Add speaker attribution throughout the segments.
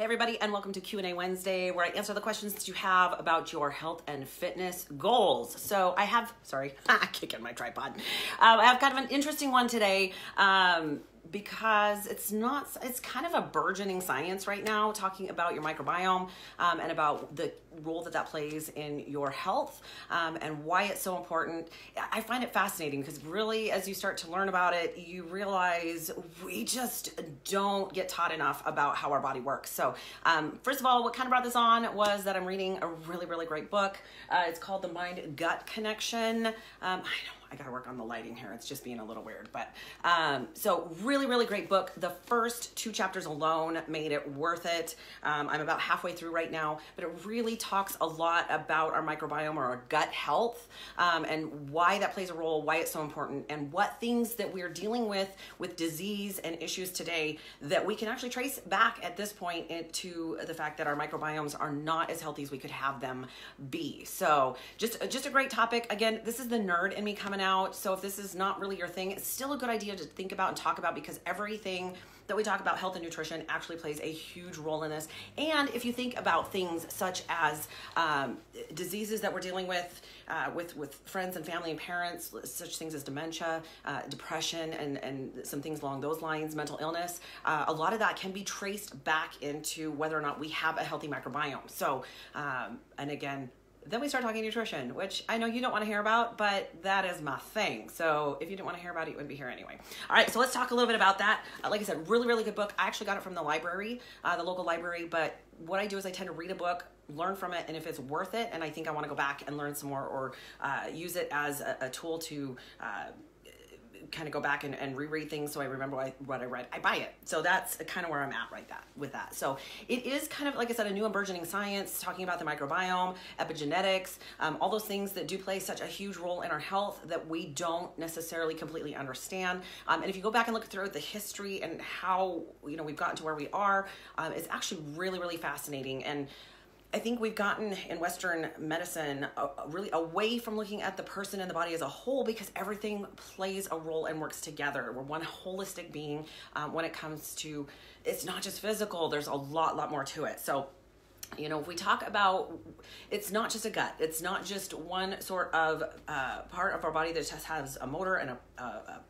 Speaker 1: Hey everybody, and welcome to Q&A Wednesday, where I answer the questions that you have about your health and fitness goals. So I have, sorry, kicking my tripod. Um, I have kind of an interesting one today. Um, because it's not it's kind of a burgeoning science right now talking about your microbiome um, and about the role that that plays in your health um, and why it's so important. I find it fascinating because really as you start to learn about it you realize we just don't get taught enough about how our body works. So um, first of all what kind of brought this on was that i'm reading a really really great book. Uh, it's called the mind gut connection. Um, i know I gotta work on the lighting here. It's just being a little weird. But um, so really, really great book. The first two chapters alone made it worth it. Um, I'm about halfway through right now, but it really talks a lot about our microbiome or our gut health um, and why that plays a role, why it's so important, and what things that we're dealing with with disease and issues today that we can actually trace back at this point to the fact that our microbiomes are not as healthy as we could have them be. So just just a great topic. Again, this is the nerd in me coming out. So if this is not really your thing, it's still a good idea to think about and talk about because everything that we talk about health and nutrition actually plays a huge role in this. And if you think about things such as um, diseases that we're dealing with, uh, with with friends and family and parents, such things as dementia, uh, depression, and and some things along those lines, mental illness, uh, a lot of that can be traced back into whether or not we have a healthy microbiome. So, um, and again, then we start talking nutrition, which I know you don't want to hear about, but that is my thing. So if you didn't want to hear about it, you wouldn't be here anyway. All right, so let's talk a little bit about that. Uh, like I said, really, really good book. I actually got it from the library, uh, the local library, but what I do is I tend to read a book, learn from it, and if it's worth it, and I think I want to go back and learn some more or uh, use it as a, a tool to uh, kind of go back and, and reread things so I remember what I, what I read, I buy it. So that's kind of where I'm at right that with that. So it is kind of like I said, a new and burgeoning science talking about the microbiome, epigenetics, um, all those things that do play such a huge role in our health that we don't necessarily completely understand. Um, and if you go back and look through the history and how you know we've gotten to where we are, um, it's actually really really fascinating and. I think we've gotten in Western medicine uh, really away from looking at the person and the body as a whole because everything plays a role and works together. We're one holistic being um, when it comes to it's not just physical. There's a lot, lot more to it. So you know, if we talk about it's not just a gut, it's not just one sort of uh, part of our body that just has a motor and a, a, a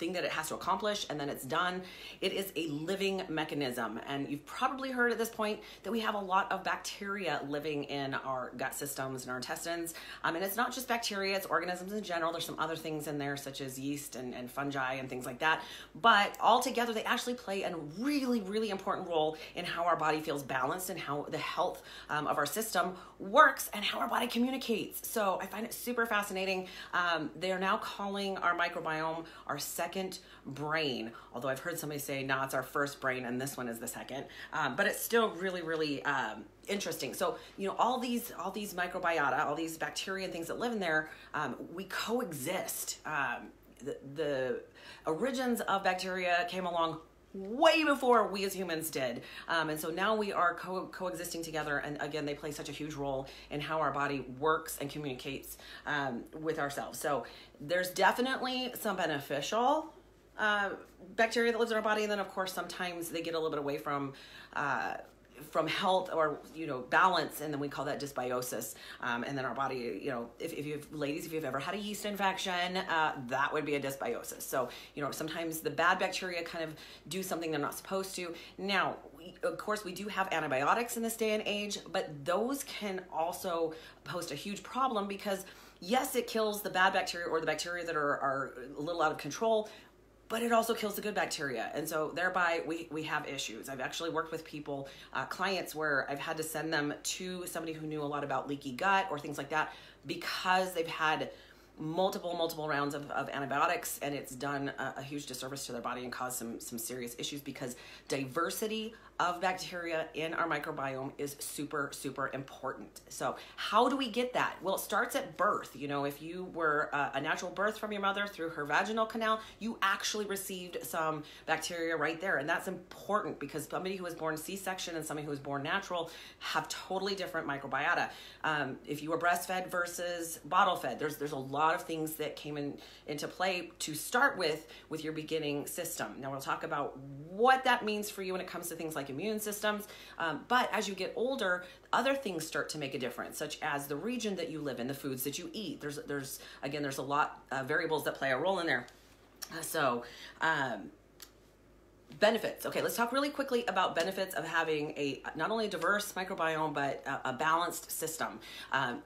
Speaker 1: thing that it has to accomplish and then it's done. It is a living mechanism. And you've probably heard at this point that we have a lot of bacteria living in our gut systems and our intestines. Um, and it's not just bacteria, it's organisms in general. There's some other things in there, such as yeast and, and fungi and things like that. But all together, they actually play a really, really important role in how our body feels balanced and how the health um, of our system works and how our body communicates. So I find it super fascinating. Um, they are now calling our microbiome our second second brain. Although I've heard somebody say, "No, nah, it's our first brain, and this one is the second. Um, but it's still really, really um, interesting. So you know, all these, all these microbiota, all these bacteria and things that live in there, um, we coexist. Um, the, the origins of bacteria came along way before we as humans did. Um, and so now we are co- coexisting together. And again, they play such a huge role in how our body works and communicates um, with ourselves. So there's definitely some beneficial uh, bacteria that lives in our body. And then, of course, sometimes they get a little bit away from. Uh, from health or you know balance and then we call that dysbiosis. Um, and then our body you know if, if you've ladies if you've ever had a yeast infection uh, that would be a dysbiosis. So you know sometimes the bad bacteria kind of do something they're not supposed to. Now we, of course we do have antibiotics in this day and age but those can also pose a huge problem because yes it kills the bad bacteria or the bacteria that are, are a little out of control but it also kills the good bacteria. And so thereby we, we have issues. I've actually worked with people, uh, clients where I've had to send them to somebody who knew a lot about leaky gut or things like that because they've had multiple multiple rounds of, of antibiotics and it's done a, a, huge disservice to their body and caused some some serious issues because diversity of bacteria in our microbiome is super, super important. So, how do we get that? Well, it starts at birth. You know, if you were a natural birth from your mother through her vaginal canal, you actually received some bacteria right there. And that's important because somebody who was born C section and somebody who was born natural have totally different microbiota. Um, if you were breastfed versus bottle fed, there's, there's a lot lot of things that came in into play to start with with your beginning system. Now we'll talk about what that means for you when it comes to things like immune systems. Um, but as you get older, other things start to make a difference, such as the region that you live in, the foods that you eat. There's there's again there's a lot of variables that play a role in there. Uh, so. Um, benefits okay let's talk really quickly about benefits of having a not only a diverse microbiome but a, a balanced system um,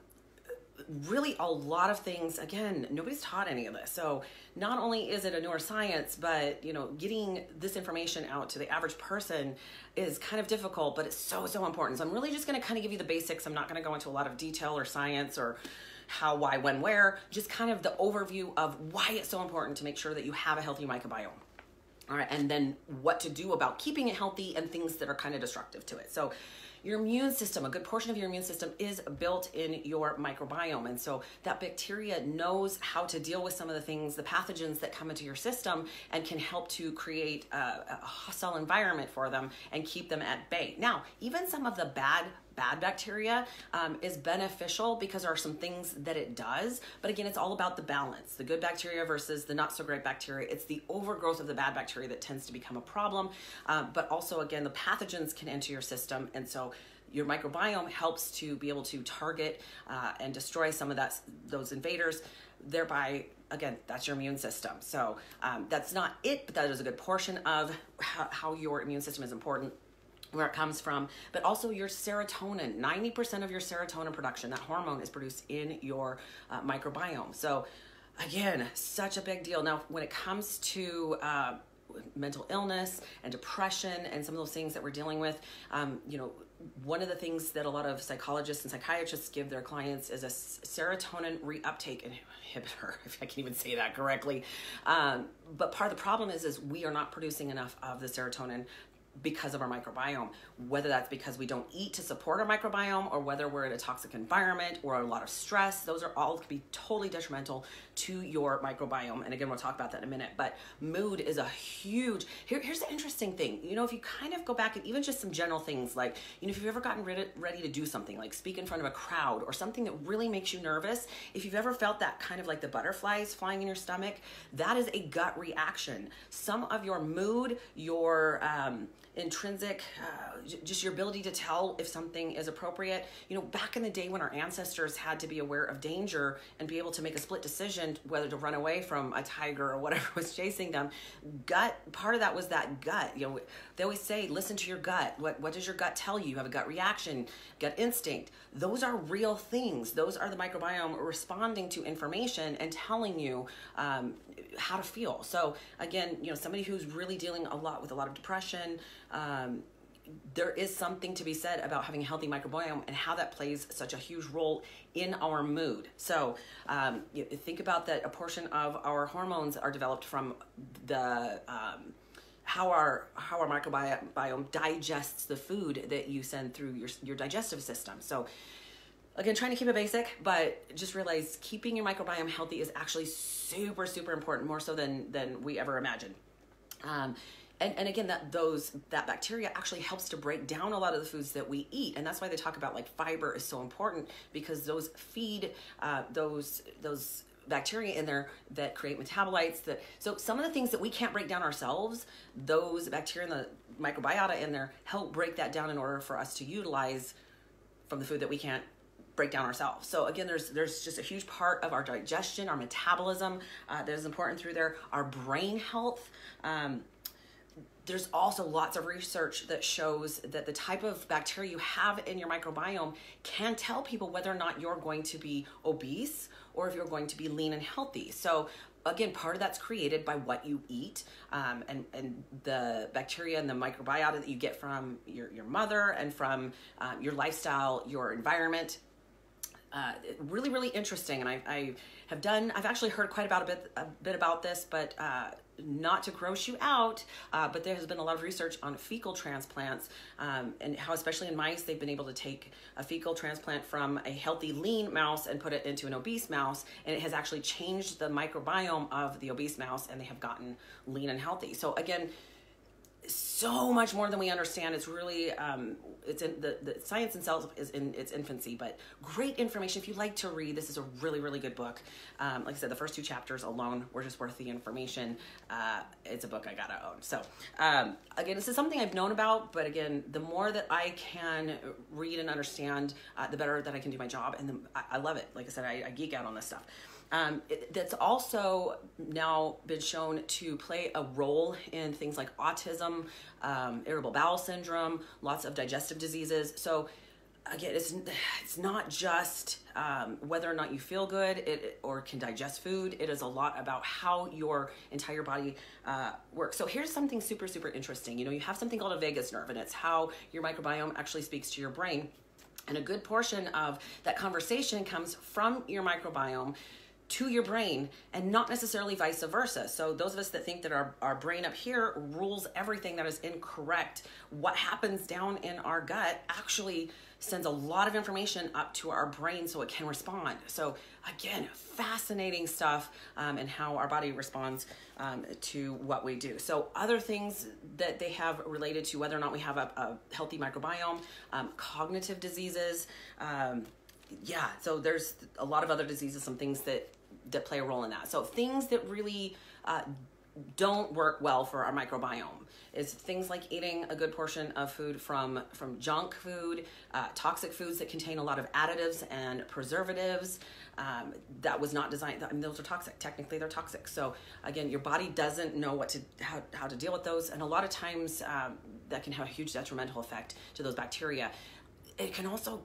Speaker 1: really a lot of things. Again nobody's taught any of this. So not only is it a neuroscience, but you know getting this information out to the average person is kind of difficult but it's so so important. So i'm really just going to kind of give you the basics. I'm not going to go into a lot of detail or science or how why when where. Just kind of the overview of why it's so important to make sure that you have a healthy microbiome. All right, and then what to do about keeping it healthy and things that are kind of destructive to it. So, your immune system, a good portion of your immune system is built in your microbiome. And so that bacteria knows how to deal with some of the things, the pathogens that come into your system, and can help to create a, a hostile environment for them and keep them at bay. Now, even some of the bad bad bacteria um, is beneficial because there are some things that it does. But again, it's all about the balance the good bacteria versus the not so great bacteria. It's the overgrowth of the bad bacteria that tends to become a problem. Um, but also, again, the pathogens can enter your system. And so, your microbiome helps to be able to target uh, and destroy some of that those invaders thereby again that's your immune system so um, that's not it but that is a good portion of how, how your immune system is important where it comes from, but also your serotonin. 90% of your serotonin production, that hormone, is produced in your uh, microbiome. So, again, such a big deal. Now, when it comes to uh, mental illness and depression and some of those things that we're dealing with, um, you know, one of the things that a lot of psychologists and psychiatrists give their clients is a serotonin reuptake inhibitor, if I can even say that correctly. Um, but part of the problem is, is we are not producing enough of the serotonin because of our microbiome, whether that's because we don't eat to support our microbiome or whether we're in a toxic environment or a lot of stress. Those are all can be totally detrimental to your microbiome. And again, we'll talk about that in a minute. But mood is a huge. Here, here's the interesting thing. You know, if you kind of go back and even just some general things like, you know, if you've ever gotten ready, ready to do something like speak in front of a crowd or something that really makes you nervous, if you've ever felt that kind of like the butterflies flying in your stomach, that is a gut reaction. Some of your mood, your um, intrinsic, uh, just your ability to tell if something is appropriate. You know, back in the day when our ancestors had to be aware of danger and be able to make a split decision whether to run away from a tiger or whatever was chasing them, gut, part of that was that gut. You know, they always say, listen to your gut. What, what does your gut tell you? You have a gut reaction, gut instinct. Those are real things. Those are the microbiome responding to information and telling you um, how to feel. So again, you know, somebody who's really dealing a lot with a lot of depression, um, there is something to be said about having a healthy microbiome and how that plays such a huge role in our mood. So um, think about that a portion of our hormones are developed from the um, how our how our microbiome digests the food that you send through your your digestive system. So again trying to keep it basic but just realize keeping your microbiome healthy is actually super super important more so than than we ever imagined. Um, and, and again that those that bacteria actually helps to break down a lot of the foods that we eat and that's why they talk about like fiber is so important because those feed uh, those those bacteria in there that create metabolites that so some of the things that we can't break down ourselves those bacteria and the microbiota in there help break that down in order for us to utilize from the food that we can't break down ourselves. So again, there's there's just a huge part of our digestion, our metabolism uh, that is important through there. Our brain health. Um, there's also lots of research that shows that the type of bacteria you have in your microbiome can tell people whether or not you're going to be obese or if you're going to be lean and healthy. So again, part of that's created by what you eat um, and, and the bacteria and the microbiota that you get from your, your mother and from um, your lifestyle, your environment. Uh, really, really interesting. And I, I, have done, I've actually heard quite about a bit, a bit about this, but uh, not to gross you out, uh, but there has been a lot of research on fecal transplants um, and how, especially in mice, they've been able to take a fecal transplant from a healthy, lean mouse and put it into an obese mouse, and it has actually changed the microbiome of the obese mouse, and they have gotten lean and healthy. So, again, so much more than we understand. It's really um, it's in the, the science itself is in its infancy, but great information. If you like to read, this is a really really good book. Um, like I said, the first two chapters alone were just worth the information. Uh, it's a book I gotta own. So um, again, this is something I've known about, but again, the more that I can read and understand, uh, the better that I can do my job, and the, I, I, love it. Like I said, I, I geek out on this stuff. Um, it, that's also now been shown to play a role in things like autism, um, irritable bowel syndrome, lots of digestive diseases. So again, it's it's not just um, whether or not you feel good it, or can digest food. It is a lot about how your entire body uh, works. So here's something super super interesting. You know, you have something called a vagus nerve, and it's how your microbiome actually speaks to your brain. And a good portion of that conversation comes from your microbiome to your brain and not necessarily vice versa. So those of us that think that our, our brain up here rules everything that is incorrect, what happens down in our gut actually sends a lot of information up to our brain so it can respond. So again, fascinating stuff um, and how our body responds um, to what we do. So other things that they have related to whether or not we have a, a healthy microbiome, um, cognitive diseases, um, yeah, so there's a lot of other diseases, some things that that play a role in that. So things that really uh, don't work well for our microbiome is things like eating a good portion of food from from junk food, uh, toxic foods that contain a lot of additives and preservatives. Um, that was not designed. I mean, those are toxic. Technically, they're toxic. So again, your body doesn't know what to how, how to deal with those, and a lot of times um, that can have a huge detrimental effect to those bacteria. It can also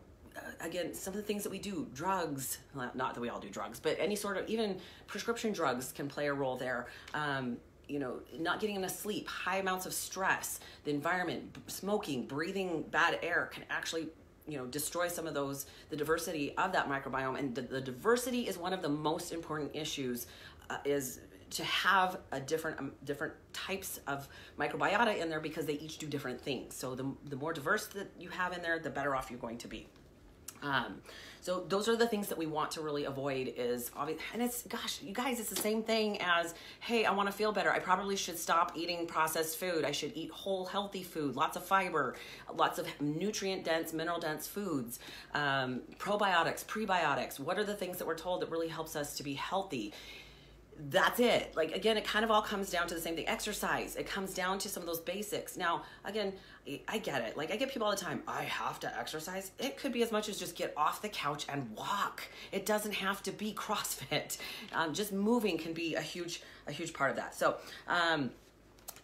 Speaker 1: again, some of the things that we do, drugs, not that we all do drugs, but any sort of, even prescription drugs can play a role there. Um, you know, not getting enough sleep, high amounts of stress, the environment, smoking, breathing bad air can actually you know destroy some of those the diversity of that microbiome. And the, the diversity is one of the most important issues uh, is to have a different um, different types of microbiota in there because they each do different things. So the, the more diverse that you have in there the better off you're going to be um, so those are the things that we want to really avoid is obvious. And it's, gosh, you guys, it's the same thing as, hey, I want to feel better. I probably should stop eating processed food. I should eat whole, healthy food, lots of fiber, lots of nutrient dense, mineral dense foods, um, probiotics, prebiotics. What are the things that we're told that really helps us to be healthy? That's it. Like again, it kind of all comes down to the same thing. Exercise. It comes down to some of those basics. Now, again, I get it. Like I get people all the time. I have to exercise. It could be as much as just get off the couch and walk. It doesn't have to be CrossFit. Um, just moving can be a huge, a huge part of that. So. Um,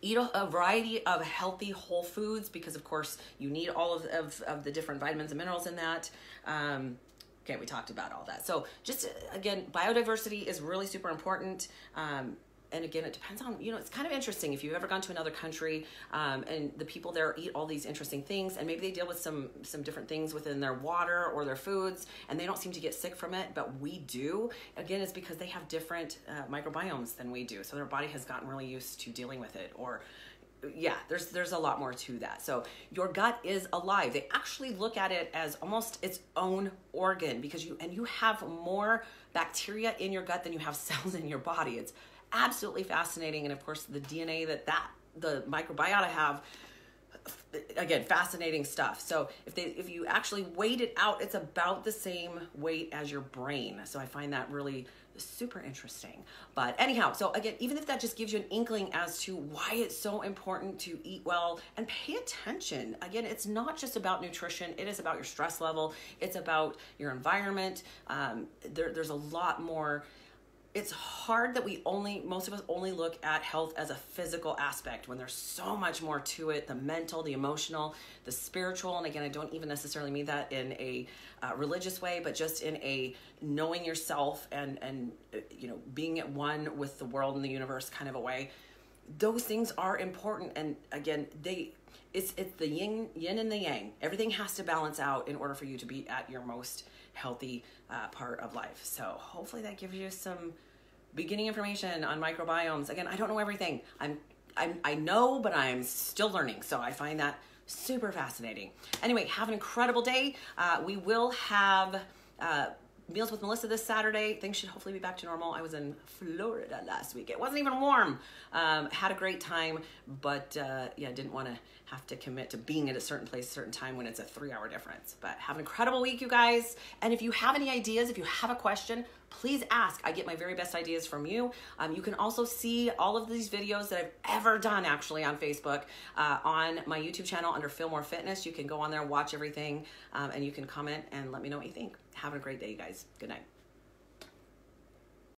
Speaker 1: eat a, variety of healthy whole foods because of course you need all of, of, of the different vitamins and minerals in that um, Okay, we talked about all that. So just again, biodiversity is really super important. Um, and again, it depends on, you know, it's kind of interesting if you've ever gone to another country um, and the people there eat all these interesting things and maybe they deal with some, some different things within their water or their foods and they don't seem to get sick from it, but we do. Again, it's because they have different uh, microbiomes than we do. So their body has gotten really used to dealing with it or yeah, there's there's a lot more to that. So your gut is alive. They actually look at it as almost its own organ because you and you have more bacteria in your gut than you have cells in your body. It's absolutely fascinating, and of course the DNA that that the microbiota have again fascinating stuff so if they if you actually weight it out it's about the same weight as your brain so i find that really super interesting. But anyhow, so again, even if that just gives you an inkling as to why it's so important to eat well and pay attention. Again, it's not just about nutrition, it is about your stress level, it's about your environment. Um, there, there's a lot more it's hard that we only most of us only look at health as a physical aspect when there's so much more to it the mental the emotional the spiritual. And again i don't even necessarily mean that in a uh, religious way but just in a knowing yourself and and uh, you know being at one with the world and the universe kind of a way. Those things are important. And again they it's it's the yin yin and the yang. Everything has to balance out in order for you to be at your most healthy uh, part of life. So hopefully that gives you some beginning information on microbiomes. Again, I don't know everything. I'm, I'm I know, but I'm still learning. So I find that super fascinating. Anyway, have an incredible day. Uh, we will have. Uh, Meals with Melissa this Saturday. Things should hopefully be back to normal. I was in Florida last week. It wasn't even warm. Um, had a great time, but uh, yeah, didn't want to have to commit to being at a certain place, a certain time when it's a three hour difference. But have an incredible week, you guys. And if you have any ideas, if you have a question, please ask. I get my very best ideas from you. Um, you can also see all of these videos that I've ever done actually on Facebook uh, on my YouTube channel under Fillmore Fitness. You can go on there watch everything um, and you can comment and let me know what you think. Have a great day, you guys. Good night.